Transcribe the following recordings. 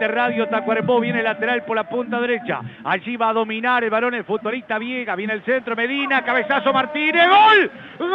Emite Radio Tacuarembó, viene lateral por la punta derecha. Allí va a dominar el varón, el futbolista Viega. Viene el centro, Medina, cabezazo Martínez. ¡Gol! ¡Gol!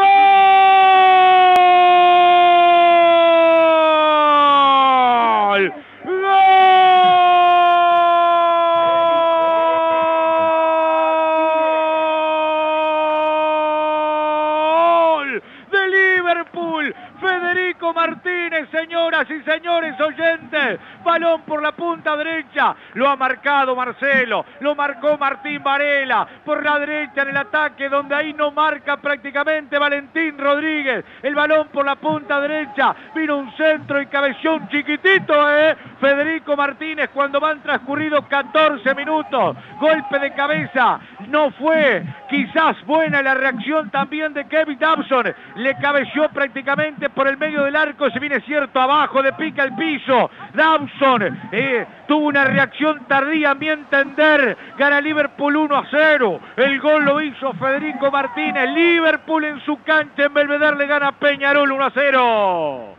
Martínez, señoras y señores oyentes. Balón por la punta derecha. Lo ha marcado Marcelo. Lo marcó Martín Varela. Por la derecha en el ataque, donde ahí no marca prácticamente Valentín Rodríguez. El balón por la punta derecha. Vino un centro y cabeció un chiquitito, ¿eh? Federico Martínez cuando van transcurridos 14 minutos. Golpe de cabeza. No fue quizás buena la reacción también de Kevin Dobson. Le cabeció prácticamente por el medio del arco. Se viene cierto abajo, de pica el piso. Dobson eh, tuvo una reacción tardía, mi entender. Gana Liverpool 1 a 0. El gol lo hizo Federico Martínez. Liverpool en su cancha en Belvedere le gana Peñarol 1 a 0.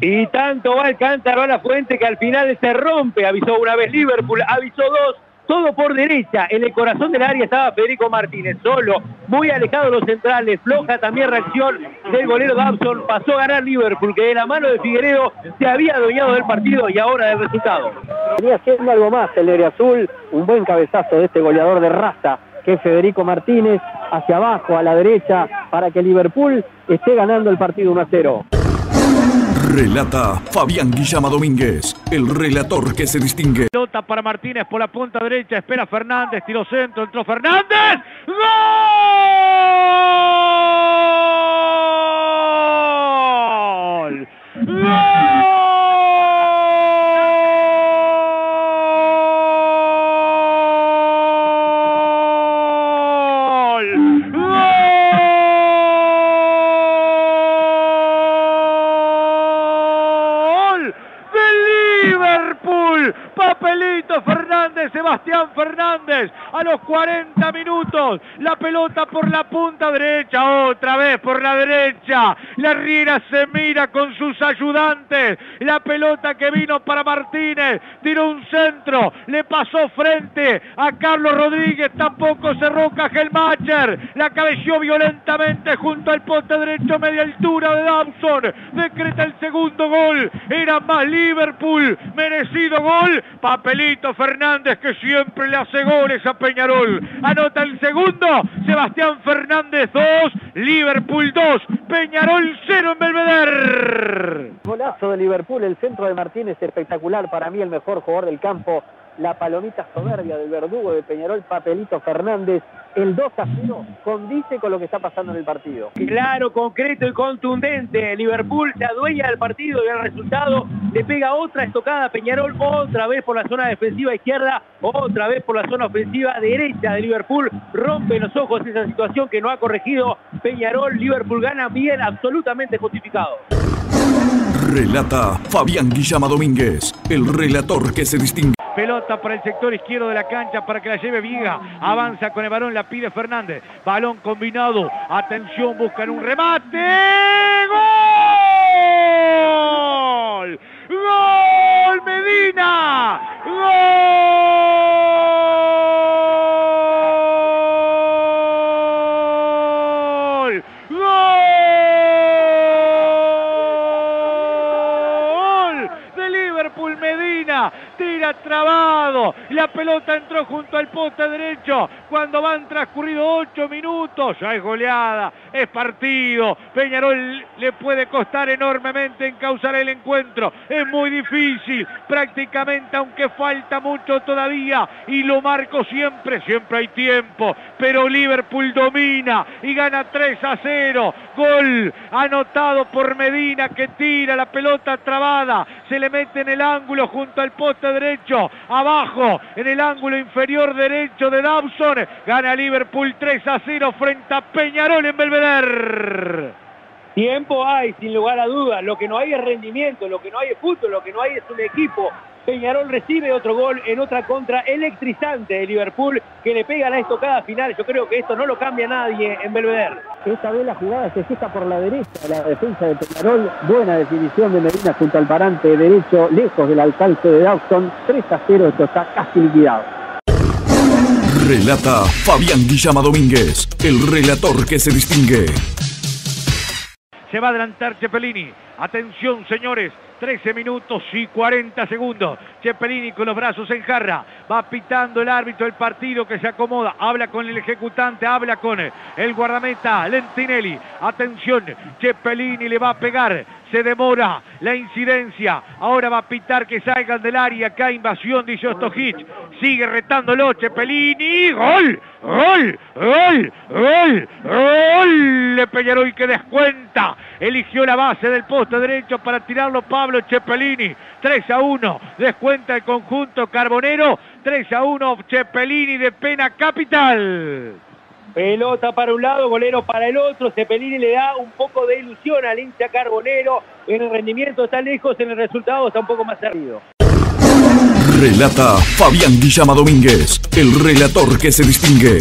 Y tanto va el cántaro a la fuente que al final se rompe, avisó una vez Liverpool, avisó dos, todo por derecha. En el corazón del área estaba Federico Martínez, solo, muy alejado de los centrales, floja también reacción del golero Dobson, pasó a ganar Liverpool, que de la mano de Figueredo se había adueñado del partido y ahora del resultado. Venía haciendo algo más el Aire Azul, un buen cabezazo de este goleador de raza, que es Federico Martínez, hacia abajo, a la derecha, para que Liverpool esté ganando el partido 1 a 0. Relata Fabián Guillama Domínguez, el relator que se distingue. Pelota para Martínez por la punta derecha, espera Fernández, tiro centro, entró Fernández. ¡Gol! ¡Gol! Sebastián Fernández, a los 40 minutos, la pelota por la punta derecha, otra vez por la derecha, la Riera se mira con sus ayudantes, la pelota que vino para Martínez, tiró un centro, le pasó frente a Carlos Rodríguez, tampoco cerró Cajelmacher, la cabeció violentamente junto al poste derecho media altura de Dobson, decreta el segundo gol, era más Liverpool, merecido gol, Papelito Fernández que siempre le hace goles a Peñarol. Anota el segundo, Sebastián Fernández 2, Liverpool 2, Peñarol 0 en Belvedere. Golazo de Liverpool, el centro de Martínez espectacular, para mí el mejor jugador del campo, la palomita soberbia del verdugo de Peñarol, Papelito Fernández, el 2 a 0 condice con lo que está pasando en el partido. Claro, concreto y contundente. Liverpool se adueña del partido y el resultado le pega otra estocada a Peñarol, otra vez por la zona defensiva izquierda, otra vez por la zona ofensiva derecha de Liverpool. Rompe los ojos esa situación que no ha corregido Peñarol. Liverpool gana bien, absolutamente justificado. Relata Fabián Guillama Domínguez, el relator que se distingue. Pelota para el sector izquierdo de la cancha para que la lleve Viga. Avanza con el balón, la pide Fernández. Balón combinado. Atención, buscan un remate. ¡Gol! ¡Gol! Medina. Medina. Trabado. La pelota entró junto al poste derecho. Cuando van transcurridos ocho minutos. Ya es goleada. Es partido. Peñarol le puede costar enormemente encauzar el encuentro. Es muy difícil. Prácticamente, aunque falta mucho todavía. Y lo marco siempre. Siempre hay tiempo. Pero Liverpool domina y gana 3 a 0. Gol anotado por Medina que tira la pelota trabada. Se le mete en el ángulo junto al poste derecho. Abajo en el ángulo inferior derecho de Dobson. Gana Liverpool 3 a 0 frente a Peñarol en Belvedere. Tiempo hay, sin lugar a dudas. Lo que no hay es rendimiento, lo que no hay es fútbol, lo que no hay es un equipo Peñarol recibe otro gol en otra contra electrizante de Liverpool que le pega la estocada final. Yo creo que esto no lo cambia nadie en Belvedere. Esta vez la jugada se fija por la derecha, la defensa de Peñarol. Buena definición de Medina junto al parante derecho, lejos del alcance de Dawson. 3 a 0, esto está casi liquidado. Relata Fabián Guillama Domínguez, el relator que se distingue. Se va a adelantar Cepelini. Atención, señores. 13 minutos y 40 segundos. Cepelini con los brazos en jarra. Va pitando el árbitro el partido que se acomoda. Habla con el ejecutante, habla con el guardameta Lentinelli. Atención, Cepelini le va a pegar. Se demora la incidencia. Ahora va a pitar que salgan del área. Acá invasión, dice Ostojic. Sigue retándolo Cepelini. ¡Gol! ¡Gol! ¡Gol! ¡Gol! ¡Gol! Le Peñarol que descuenta. Eligió la base del poste derecho para tirarlo Pablo Cepelini. 3 a 1. Descuenta el conjunto carbonero. 3 a 1. Cepelini de pena capital. Pelota para un lado, golero para el otro. Cepelini le da un poco de ilusión al hincha carbonero. En el rendimiento está lejos, en el resultado está un poco más arriba. Relata Fabián Guillama Domínguez, el relator que se distingue.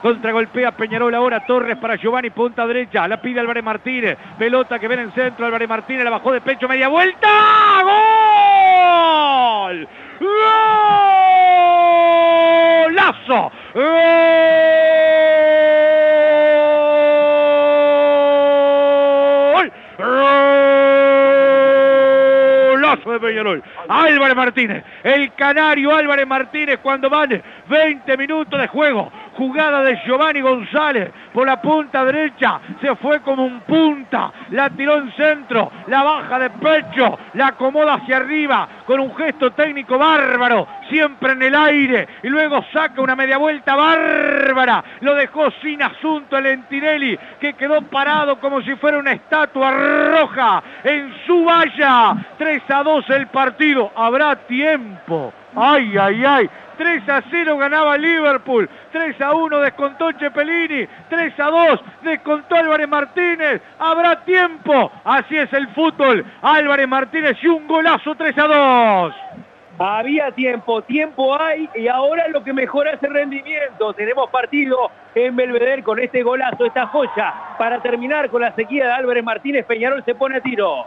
Contragolpea Peñarol ahora, Torres para Giovanni, punta derecha, la pide Álvarez Martínez, pelota que viene en centro, Álvarez Martínez la bajó de pecho, media vuelta, ¡Gol! ¡Golazo! ¡Gol! ¡Golazo de Peñarol! Álvarez Martínez, el canario Álvarez Martínez cuando van 20 minutos de juego. Jugada de Giovanni González por la punta derecha. Se fue como un punta. La tiró en centro. La baja de pecho. La acomoda hacia arriba con un gesto técnico bárbaro. Siempre en el aire. Y luego saca una media vuelta bárbara. Lo dejó sin asunto el Entinelli que quedó parado como si fuera una estatua roja en su valla. 3 a 2 el partido. Habrá tiempo. Ay, ay, ay. 3 a 0 ganaba Liverpool. 3 a 1 descontó Cepelini. 3 a 2 descontó Álvarez Martínez. Habrá tiempo. Así es el fútbol. Álvarez Martínez y un golazo 3 a 2. Había tiempo, tiempo hay y ahora lo que mejora es el rendimiento. Tenemos partido en Belvedere con este golazo, esta joya. Para terminar con la sequía de Álvarez Martínez, Peñarol se pone a tiro.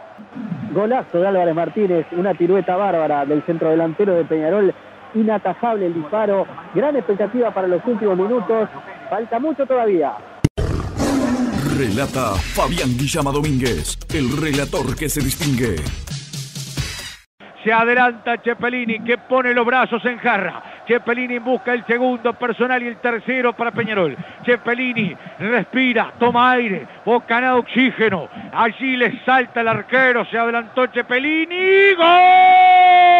Golazo de Álvarez Martínez, una pirueta bárbara del centro delantero de Peñarol. Inatajable el disparo. Gran expectativa para los últimos minutos. Falta mucho todavía. Relata Fabián Guillama Domínguez, el relator que se distingue. Se adelanta Cepelini que pone los brazos en jarra. Cepelini busca el segundo personal y el tercero para Peñarol. Cepelini respira, toma aire, bocanada de oxígeno. Allí le salta el arquero, se adelantó Cepelini. ¡Gol!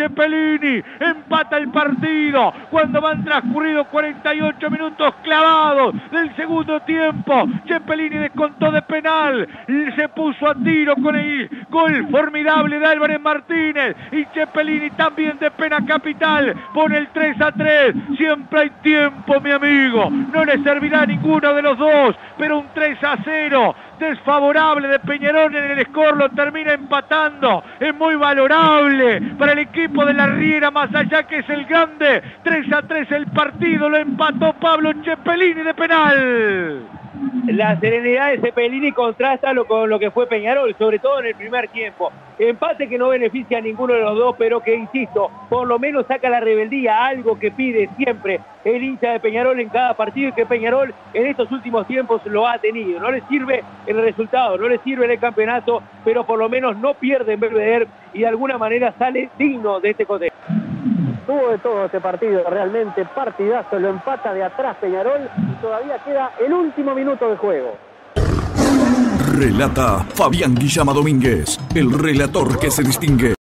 Cepelini empata el partido cuando van transcurridos 48 minutos clavados del segundo tiempo. Cepelini descontó de penal, se puso a tiro con el gol formidable de Álvarez Martínez y Cepelini también de pena capital pone el 3 a 3. Siempre hay tiempo, mi amigo. No le servirá a ninguno de los dos, pero un 3 a 0 desfavorable de Peñarol en el score lo termina empatando. Es muy valorable para el equipo de la Riera, más allá que es el grande. 3 a 3 el partido, lo empató Pablo Cepelini de penal. La serenidad de Cepelini contrasta con lo que fue Peñarol, sobre todo en el primer tiempo. Empate que no beneficia a ninguno de los dos, pero que, insisto, por lo menos saca la rebeldía, algo que pide siempre el hincha de Peñarol en cada partido y que Peñarol en estos últimos tiempos lo ha tenido. No le sirve el resultado, no le sirve el campeonato, pero por lo menos no pierde en Belvedere y de alguna manera sale digno de este contexto. Tuvo de todo este partido, realmente partidazo, lo empata de atrás Peñarol y todavía queda el último minuto de juego. Relata Fabián Guillama Domínguez, el relator que se distingue.